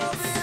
love.